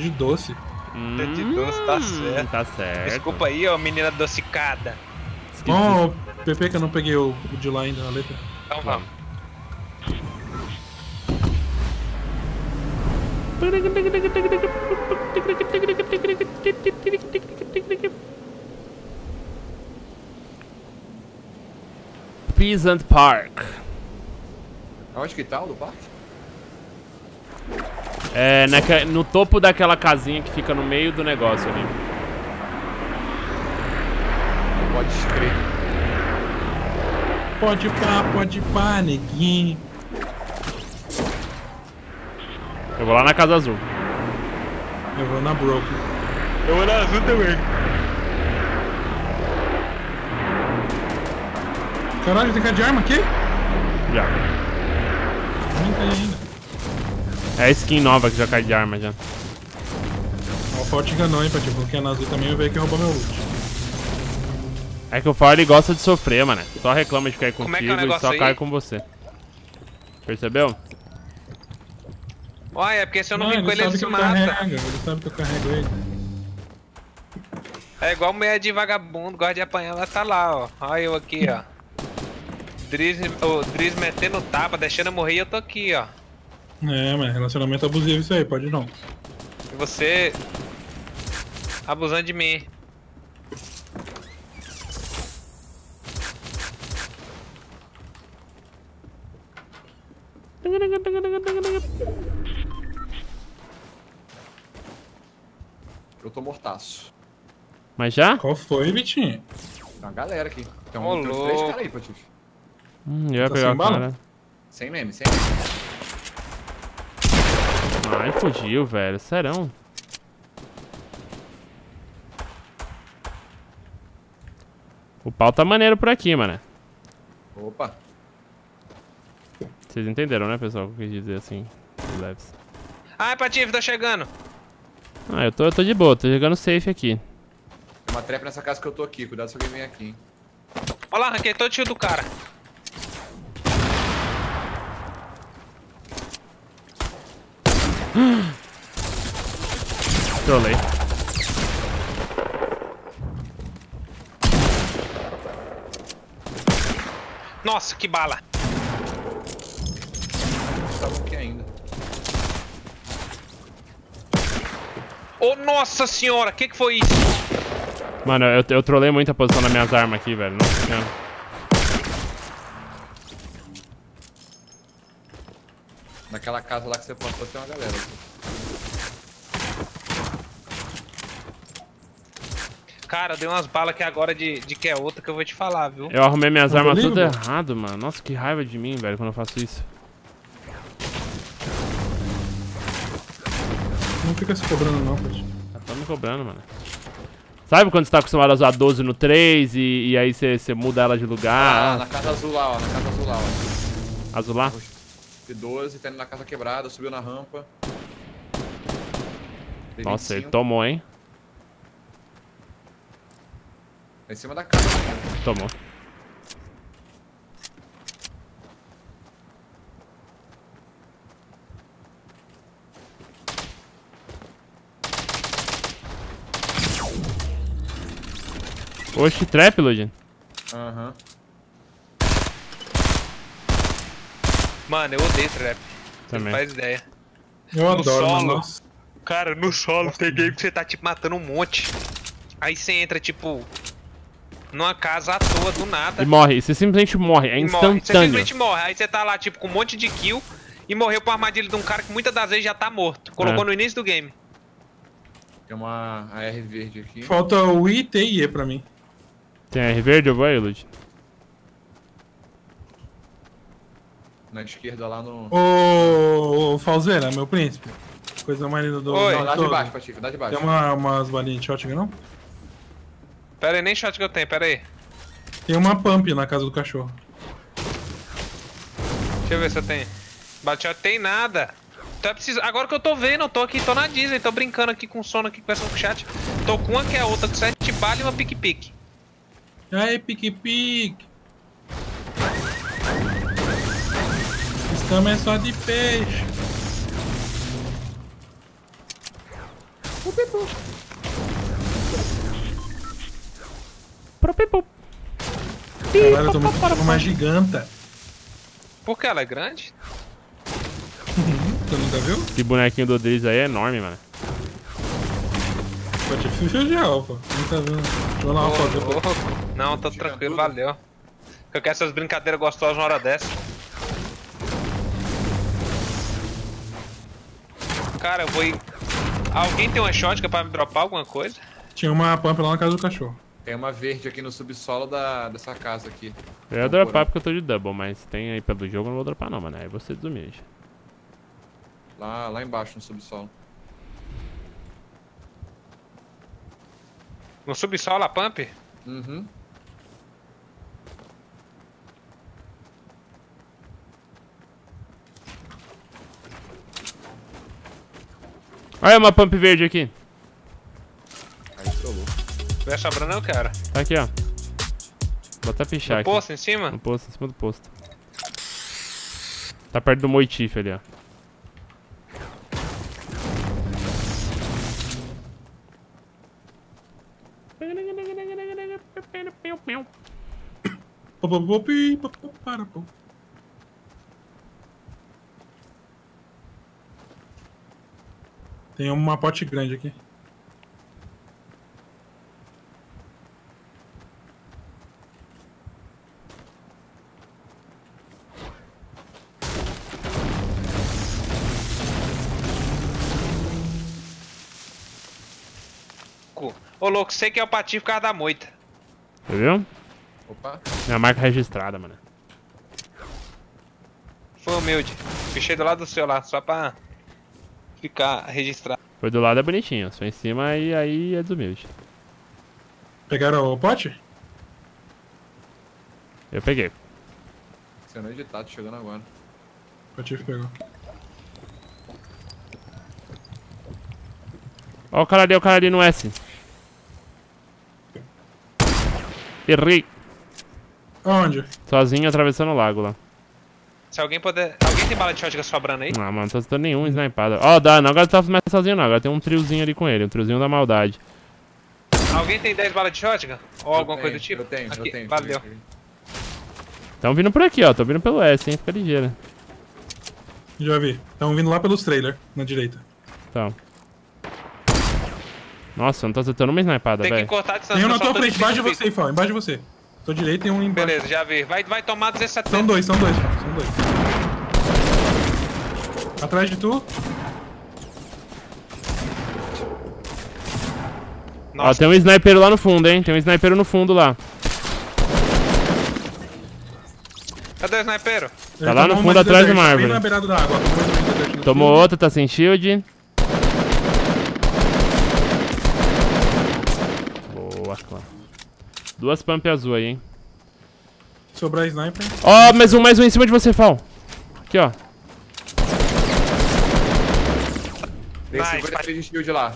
de doce. Hum, de doce, tá certo. Tá certo. Desculpa aí, ó, menina adocicada. Ó, oh, PP que eu não peguei o, o de lá ainda, a letra. Então vamos. Peasant Park. Onde que tá o do parque? É, naque- no topo daquela casinha que fica no meio do negócio ali. Pode escrever. Pode pá, pode pá, neguinho. Eu vou lá na casa azul. Eu vou na Broken. Eu vou na azul também. Caralho, tem cara de arma aqui? Já. Cai ainda. É a skin nova que já cai de arma já. O Forte enganou, hein, Pati, porque na azul também veio que roubou meu loot. É que o Ford gosta de sofrer, mano. Só reclama de cair Como contigo é que é o e só aí? cai com você. Percebeu? Olha, é porque se eu não, Não, vim com ele, ele se mata. carrego, ele sabe que eu carrego ele. É igual mulher de vagabundo, gosta de apanhar, ela tá lá, ó. Olha eu aqui, ó. Driz, o Driz metendo tapa, deixando eu morrer e eu tô aqui, ó. É, mas relacionamento abusivo isso aí, pode não. E você abusando de mim. Eu tô mortaço. Mas já? Qual foi, Vitinho? Tem uma galera aqui. Tem um, tem uns louco. três caras aí, Patife. Hum, eu ia Tá pegar sem cara. Sem meme, sem meme. Ai, fugiu, velho. Serão. O pau tá maneiro por aqui, mano. Opa. Vocês entenderam, né, pessoal? O que eu quis dizer assim, leves. Ai, Patife, tô chegando. Ah, eu tô, eu tô de boa, tô jogando safe aqui. Tem uma trap nessa casa que eu tô aqui. Cuidado se alguém vem aqui, hein. Olha lá, arranquei todo o tio do cara. Trolei. Nossa, que bala. Estavam aqui ainda. Ô, nossa senhora, que que foi isso? Mano, eu, eu trolei muito a posição das minhas armas aqui, velho. Nossa senhora. Naquela casa lá que você passou tem uma galera. aqui. Cara, eu dei umas balas aqui agora de, de que é outra que eu vou te falar, viu? Eu arrumei minhas Não armas ligo, tudo mano. errado, mano. Nossa, que raiva de mim, velho, quando eu faço isso. Não fica se cobrando não, Pati. Tá me cobrando, mano. Sabe quando você tá acostumado a usar 12 no 3 e, e aí você, você muda ela de Ah, lugar? na casa azul lá, ó. Na casa azul lá, ó. Azular? P12, tá indo na casa quebrada, subiu na rampa. Nossa, ele P25, tomou, hein? Tá em cima da casa. Tomou. Oxe, trap, Lugin. Aham. Mano, eu odeio trap. Você não Também. faz ideia. Eu No adoro, solo. mano. Cara, no solo tem game que você tá, tipo, matando um monte. Aí você entra, tipo, numa casa à toa, do nada. E morre, você simplesmente morre, é e morre. Você instantâneo. simplesmente morre. Aí você tá lá, tipo, com um monte de kill e morreu pra armadilha de um cara que muitas das vezes já tá morto. Colocou É. no início do game. Tem uma AR verde aqui. Falta o I, T e E pra mim. Tem R verde, eu vou aí, Lud. Na esquerda lá no. Ô, ô Falzeira, meu príncipe. Coisa mais linda do Oi. Não, dá de baixo, Patife, dá de baixo. Tem uma, umas balinhas de shotgun, não? Pera aí, nem shot que eu tenho, pera aí. Tem uma pump na casa do cachorro. Deixa eu ver se eu tenho. Bate tem nada. Então é preciso... Agora que eu tô vendo, eu tô aqui, tô na Disney, tô brincando aqui com sono aqui, conversando com o chat. Tô com uma que é a outra, com sete balas e uma pique-pique. Aí, pique-pique. Escama é só de peixe. Propipu. Caralho, eu tô muito com uma giganta. Por que ela é grande? Tu nunca viu? Esse bonequinho do Driz aí é enorme, mano. Patife fio de alfa. Não tá vendo? Deixa eu dar uma foto. depois. Ô, Não, tô tranquilo, valeu. Eu quero essas brincadeiras gostosas na hora dessa. Cara, eu vou ir... Alguém tem uma shotgun pra me dropar alguma coisa? Tinha uma pump lá na casa do cachorro. Tem uma verde aqui no subsolo da, dessa casa aqui. Eu ia dropar porque eu tô de double, mas tem aí pelo jogo, eu não vou dropar não, mano. Aí você desumilde. Lá, lá embaixo no subsolo. No subsolo a pump? Uhum. Olha uma pump verde aqui. Aí estourou. Se tiver sobrando eu quero. Tá aqui, ó. Vou até fechar No aqui. posto em cima? No posto, em cima do posto. Tá perto do Moitif ali, ó. Pô, pô, pô, pi, pô, pô, para, pô. Tem uma pote grande aqui. Ô louco, sei que é o Patife por causa da moita. Você viu? Opa. Minha marca registrada, mano. Foi humilde. Fechei do lado do seu lá, só pra ficar registrado. Foi do lado é bonitinho, só em cima e aí é desumilde. Pegaram o pote? Eu peguei. Sendo editado, chegando agora. O Patife pegou. Ó o cara ali, ó o cara ali no S. Errei. Aonde? Sozinho atravessando o lago lá. Se alguém puder. Tem bala de shotgun sobrando aí? Ah, mano, não tô acertando nenhum snipada. Ó, dá, não, agora não tá mais sozinho não, agora tem um triozinho ali com ele, um triozinho da maldade. Alguém tem 10 balas de shotgun? Ou Eu alguma tenho, coisa do tipo? Eu tenho, Aqui, eu tenho. Valeu. Tão vindo por aqui, ó, tô vindo pelo S, hein, fica ligeiro. Já vi. Estão vindo lá pelos trailers, na direita. Então. Nossa, eu não tô acertando uma snipada, Tem que velho. cortar a distância. Tem um na tua frente, embaixo de você, Fal. Embaixo de você. Tô direito tem um embaixo. Beleza, já vi. Vai, vai tomar 17 São dois, são dois, Fal. São dois. Atrás de tu. Ó, Nossa, tem um sniper lá no fundo, hein, tem um sniper no fundo lá. cadê o sniper? Ele lá no fundo, atrás de deserto, uma Bem árvore. na beirada da água. Tomou outra, tá sem shield. Boa, clã. Duas pump azul aí, hein. Sobrar sniper. Ó, mais um, mais um em cima de você, Fal. Aqui, ó. Tem Nice, 53 de shield lá.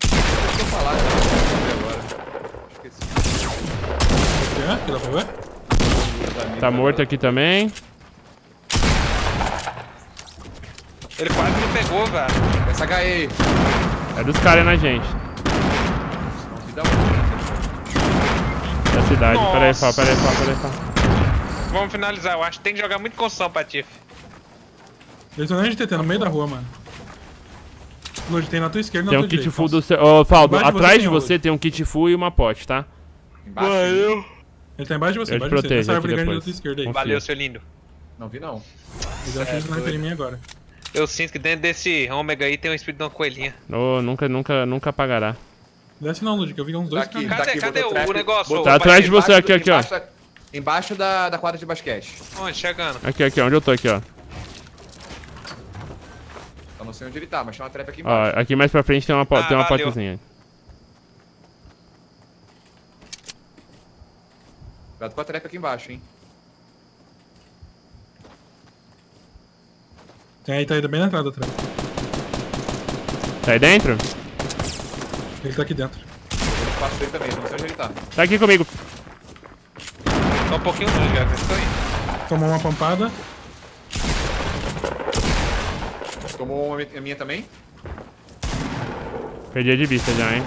Deixa eu falar, cara. Agora. Esqueci. É, que dá pra ver? Tá morto aqui também. Ele quase me pegou, velho. Essa HE aí. É dos caras na gente. Da cidade. Pera aí, Nossa. Fal, pera aí, pera aí. Vamos finalizar, eu acho que tem que jogar muito construção, Patife. Eles estão nem de TT, no meio da rua, mano. Lud, tem na tua esquerda e Tem na um tua kit direita. full do seu. Ô, Faldo, Embaixo de você atrás tem você tem um kit full e uma pote, tá? Embaixo. Ele tá embaixo de você, Eu embaixo de você. Essa árvore aqui grande da tua esquerda aí. Valeu, seu lindo. Não vi não. Eles acham É, sniper doido. em mim agora. Eu sinto que dentro desse ômega aí tem um espírito de uma coelhinha. Ô, nunca, nunca, nunca apagará. Desce não, Lud, que eu vi uns dois Daqui, caras. Cadê- daqui, cadê o trap, negócio? botou Tá atrás de você, aqui, aqui, ó. embaixo da quadra de basquete. Onde? Chegando. Aqui, aqui, onde eu tô aqui, ó. Eu não sei onde ele tá, mas tem uma trap aqui Ó, embaixo. aqui mais pra frente tem uma, Ah, tem uma valeu. potezinha. Cuidado com a trap aqui embaixo, hein. Tem aí, tá aí bem na entrada atrás. Tá aí dentro? Ele tá aqui dentro. Tem o espaço dele também, não sei onde ele tá. Tá aqui comigo. Tô um pouquinho longe, já. Estou indo. Tomou uma pampada. Tomou a minha também? Perdi a de vista já, hein?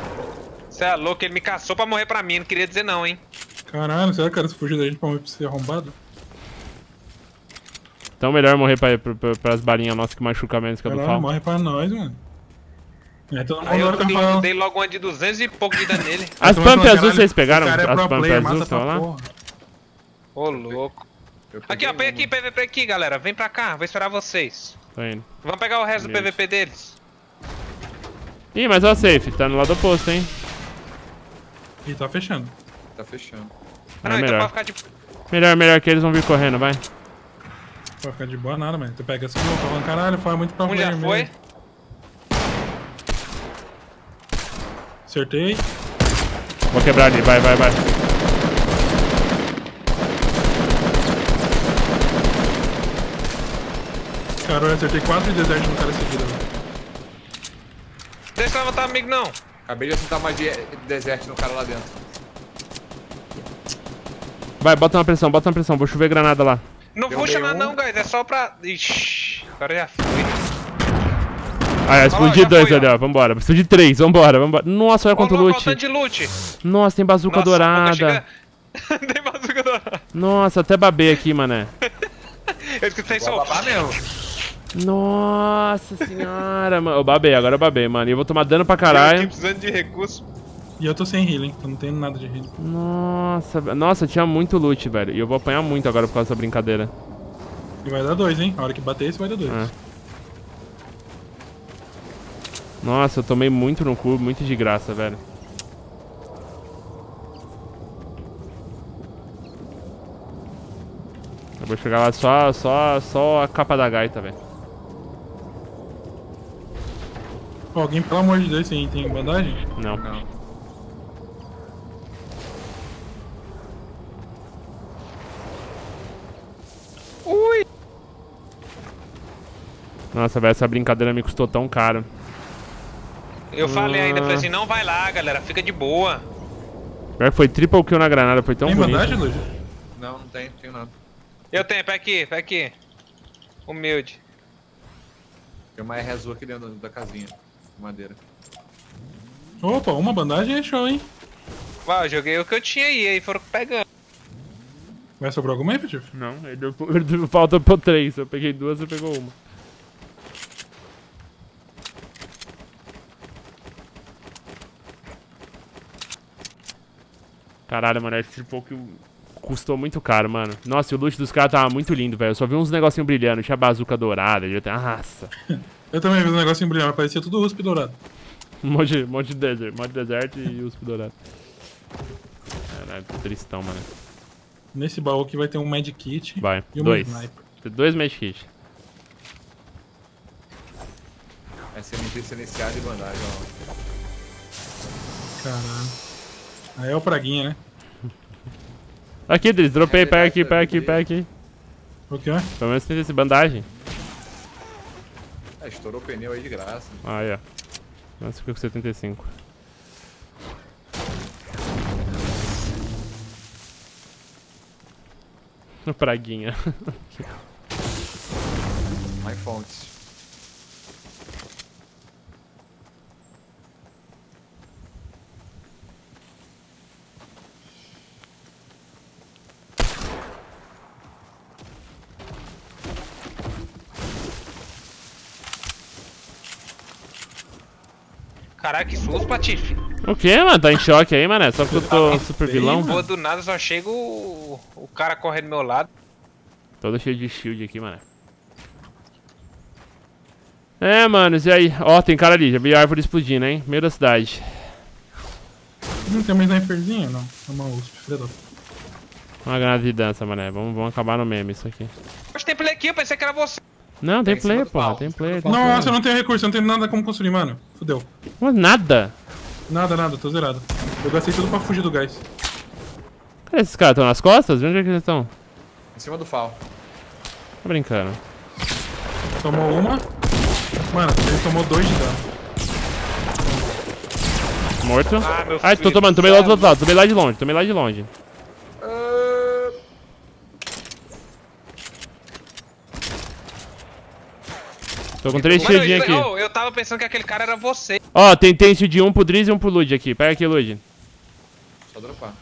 Você é louco, ele me caçou pra morrer pra mim, não queria dizer não, hein? Caralho, será que o cara se fugiu da gente pra morrer pra ser arrombado? Então melhor morrer pra, pra, pra, pras balinhas nossas que machuca menos que a do Fal. morre pra nós, mano. É, todo mundo Aí eu tá dei, falando. dei logo uma de 200 e pouco de dano nele. As pump azul vocês pegaram? é As pump azul, estão lá? Ô, louco. Aqui, ó, põe aqui. PVP aqui, galera. Vem pra cá, vou esperar vocês. Tô indo. Vamos pegar o resto do. PVP deles. Ih, mas ó a safe, tá no lado oposto, hein? Ih, tá fechando. Tá fechando. Ah, É não, então melhor. pode ficar de... Melhor, melhor que eles vão vir correndo, vai. Vai ficar de boa nada, mano. Tu pega assim, ó, falando, caralho, foi muito pra Um já foi. mesmo. Acertei. Vou quebrar ali, vai, vai, vai. Cara, eu acertei quatro de deserto no cara seguido, velho. Deixa eu levantar amigo, não. Acabei de acertar mais de deserto no cara lá dentro. Vai, bota uma pressão, bota uma pressão. Vou chover granada lá. Não Derrubei puxa nada um. não, guys. É só pra... Ixi, agora já foi. Ah, é, explodi dois foi, ali, ó. Vambora. Preciso de três, vambora, vambora. Nossa, olha quanto ó, ó, loot. de loot. Nossa, tem bazuca Nossa, dourada. chega- Tem bazuca dourada. Nossa, até babei aqui, mané. Eu escutei Vou só... babar mesmo. Nossa senhora, mano. Eu babei, agora eu babei, mano. E eu vou tomar dano pra Eu caralho. precisando de recurso. E eu tô sem healing, então não tenho nada de healing. Nossa, nossa, tinha muito loot, velho. E eu vou apanhar muito agora por causa dessa brincadeira. E vai dar dois, hein? A hora que bater isso vai dar dois. É. Nossa, eu tomei muito no cu, muito de graça, velho. Eu vou chegar lá só, só, só a capa da gaita, velho. Pô, alguém, pelo amor de Deus, tem, tem bandagem? Não. Não. Ui. Nossa, velho, essa brincadeira me custou tão caro. Eu falei ainda, falei assim, não vai lá, galera. Fica de boa. Pior que foi triple kill na granada, foi tão tem bonito. bandagem, Luigi? Não, não tem, não tenho nada. Eu tenho, pega aqui, pega aqui. Humilde. Tem uma R azul aqui dentro da casinha. De Madeira. Opa, uma bandagem é show, hein? Vai, eu joguei o que eu tinha aí, aí foram pegando. Vai sobrar alguma aí, Patife? Não, ele deu, ele deu- falta por três. Eu peguei duas, você pegou uma. Caralho, mano, esse triple kill custou muito caro, mano. Nossa, e o loot dos caras tava muito lindo, velho. Eu só vi uns negocinho brilhando. Tinha bazuca dourada, já tem. Nossa. Eu também vi um negocinho brilhando, parecia tudo USP dourado. Um monte, de- um monte de desert. Um monte de deserto e USP dourado. Caralho, que tristão, mano. Nesse baú aqui vai ter um Magic Kit Vai, e um dois. Sniper. Tem dois medkits. SMG silenciado e bandagem, ó. Caralho. Aí é o Praguinha, né? Aqui, Dris, dropei, É pega aqui, pega aqui, pega aqui. O que é? Pelo menos tem esse bandagem. Ah, estourou o pneu aí de graça. Aí, ó. Nossa, ficou com 75. Praguinha. Mais fontes. Caraca, que susto, Patife. O que, mano? Tá em choque aí, mano? Só porque eu tô super vilão? Pô, do nada só chega o, o cara correndo do meu lado. Todo cheio de shield aqui, mano. É, manos, e aí? Ó, tem cara ali, já vi a árvore explodindo, hein? Meio da cidade. Não tem uma sniperzinha? Não. É uma USP, filha da... Uma granada de dança, mané. Vamos, vamos acabar no meme isso aqui. Poxa, tem play aqui, eu pensei que era você. Não, tem play, pau. Tem play. Tem Nossa, eu não tenho recurso, eu não tenho nada como construir, mano. Fudeu. Mas nada. Nada, nada, tô zerado. Eu gastei tudo pra fugir do gás. Cadê esses caras? Estão nas costas? Onde é que eles estão? Em cima do FAL. Tá brincando. Tomou uma. Mano, ele tomou dois de dano. Morto. Ah, meu Ai, tô tomando, tomei lá do outro lado, tomei lá de longe, tomei lá de longe. Tô com três Mano, shieldinhos eu, aqui. oh, eu tava pensando que aquele cara era você. Ó, tem, tem shield um pro Drizzy e um pro Lud aqui. Pega aqui, Lud. Só dropar.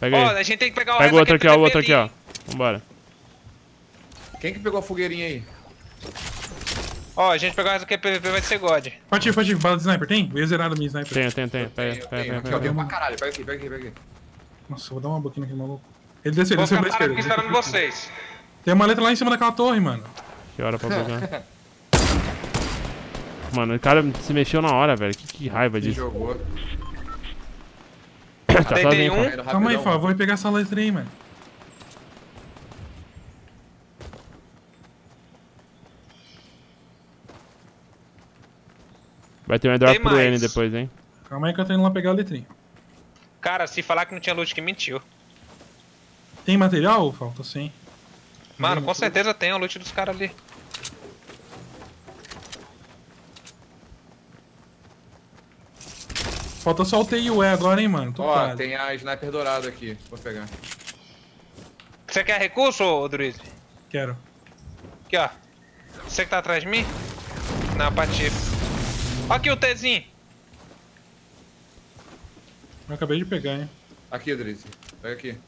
Pega Ó, aí. a gente tem que pegar o Pega o outro aqui, ó. O outro aqui, ó. Vambora. Quem que pegou a fogueirinha aí? Ó, a gente pegar o resto daquele PVP vai ser God. Pode ir, pode ir. Bala de sniper, tem? Eu ia zerar da minha sniper. Tenho, tenho, tenho. Pega, Tenho, pega, tenho. pega, Aqui, ó, pega. tenho pra caralho. Pega aqui, pega aqui, pega aqui. Nossa, eu vou dar uma boquinha naquele maluco. Ele desceu, ele Vou desceu ficar pra parado aqui esquerda. esperando vocês. Tem uma letra lá em cima daquela torre, mano. Que hora pra pegar. Mano, o cara se mexeu na hora, velho. Que, que raiva disso. jogou? tá sozinho, um. cara. Calma aí, rapidão. Fá, vou pegar essa letra aí, mano. Vai ter um airdrop Tem pro. N depois, hein? Calma aí que eu tô indo lá pegar a letrinha. Cara, se falar que não tinha loot que mentiu. Tem material? Falta sim. Mano, com certeza tem o loot dos caras ali. Falta só o T e o E agora, hein, mano. Tô Ó, quase. tem a sniper dourada aqui. Vou pegar. Você quer recurso, ô Drizzy? Quero. Aqui, ó. Você que tá atrás de mim? Não, patife. Ó aqui o Tzinho. Eu acabei de pegar, hein. Aqui, Drizzy. Pega aqui.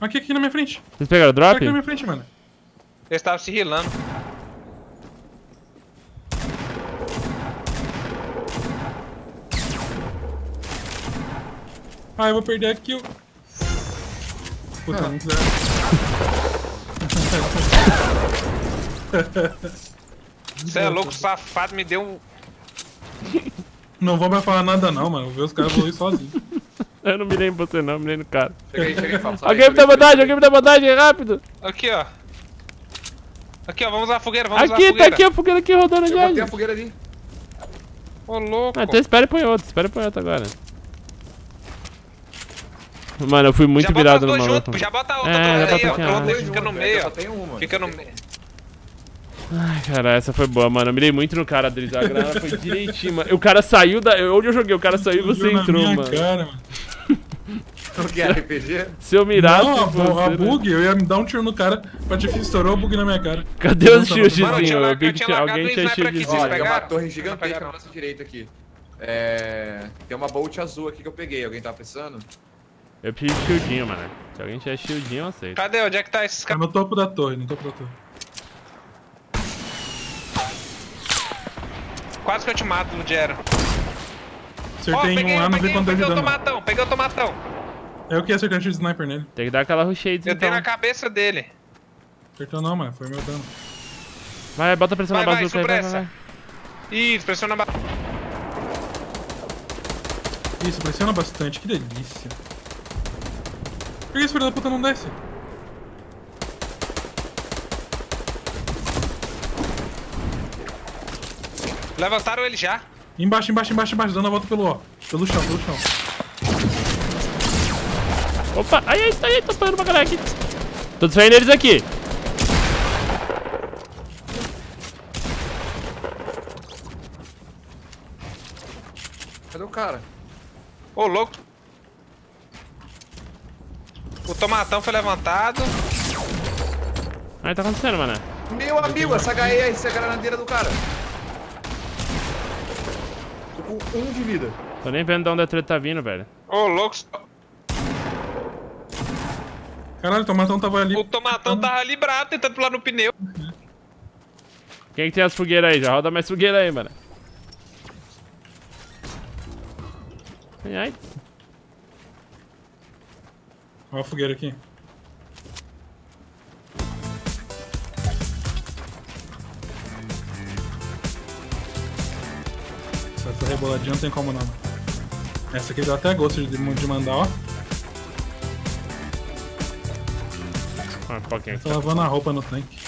Aqui, aqui na minha frente. Vocês pegaram o Tá drop? aqui na minha frente, mano. Eles estavam se rilando. Ah, eu vou perder aqui o... Puta, não quiser. Você é louco, safado, me deu um. Não vou mais falar nada não, mano. Vou ver os caras evoluir sozinhos. Eu não mirei em você, não. Mirei no cara. Aí, Fábio. sai, Alguém me dá chega alguém me dá bandagem, rápido. Aqui, ó. Aqui, ó, vamos usar a fogueira, vamos usar a Aqui, tá fogueira. aqui a fogueira aqui rodando aí. Eu já. botei a fogueira ali. Ô, louco. Ah, então espera e põe outro, espera e põe outro agora. Mano, eu fui muito já virado no maluco. junto, já bota a outra É, já aí, bota ó. aqui, A ó. outra fica no meio, ó. tem uma. Fica no meio. Ai, cara, essa foi boa, mano. Eu mirei muito no cara, Driz. A grana foi direitinho, mano. O cara saiu da. Onde eu joguei, o cara saiu e você entrou, mano. Cara, mano. O que é RPG? Se eu mirasse. não, você, bu- a né? bug, eu ia me dar um tiro no cara, pra difícil estourou o bug na minha cara. Cadê os Não, tá shieldzinhos? Alguém tinha shieldzinho. Ó, tem uma torre Não gigantesca na nossa direita aqui. É... Tem uma bolt azul aqui que eu peguei. Alguém tá precisando? Eu preciso de shieldinho, mano. Se alguém tiver shieldinho, eu aceito. Cadê? Onde é que tá esses Tá caras? no topo da torre, no topo da torre. Quase que eu te mato, Lugero. Ó, Acertei em peguei, um lá, não vi peguei, quanto tá peguei o tomatão, peguei o tomatão. Eu que acertei um tiro de sniper nele. Tem que dar aquela rushade, Eu então. dei na cabeça dele. Acertou não, mano. Foi meu dano. Vai, bota pressão Vai, na vai, bazuca aí, vai, vai. Isso, pressiona ba... Isso, pressiona bastante. Que delícia. Por que esse filho da puta não desce? Levantaram ele já. Embaixo, embaixo, embaixo, embaixo. Dando a volta pelo ó. Pelo chão, pelo chão. Opa, ai, ai, ai, ai, tô apanhando pra caralho aqui. Tô distraindo eles aqui. Cadê o cara? Ô, louco. O tomatão foi levantado. Ai, tá acontecendo, mano. Meu amigo, essa HE é essa granadeira do cara. Tô com um de vida. Tô nem vendo de onde a treta tá vindo, velho. Ô, louco. Caralho, o tomatão tava ali. O tomatão tava ali bravo tentando pular no pneu. Quem que tem as fogueiras aí? Já roda mais fogueira aí, mano. Ai, ai. Ó a fogueira aqui. Essa reboladinha não tem como não. Essa aqui dá até gosto de, de mandar, ó. Ah, um pouquinho. Tá lavando a roupa no tanque.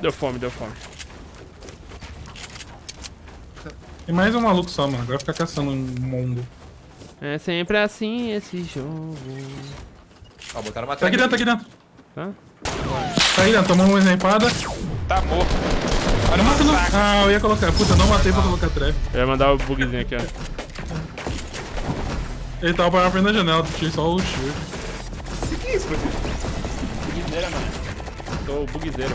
Deu fome, deu fome. Tem mais um maluco só, mano. Agora ficar caçando um mundo. É sempre assim esse jogo. Ó, botaram uma Tá aqui dentro, tá aqui dentro. Tá? Tá aí dentro, tomou uma snipada. Tá morto. Olha o Mata não. Ah, eu ia colocar. Puta, não matei pra colocar trap. Eu ia mandar o bugzinho aqui, ó. Ele tava parado na frente da janela, tinha só o shield. Bugzeira, mano. Tô bugzeiro.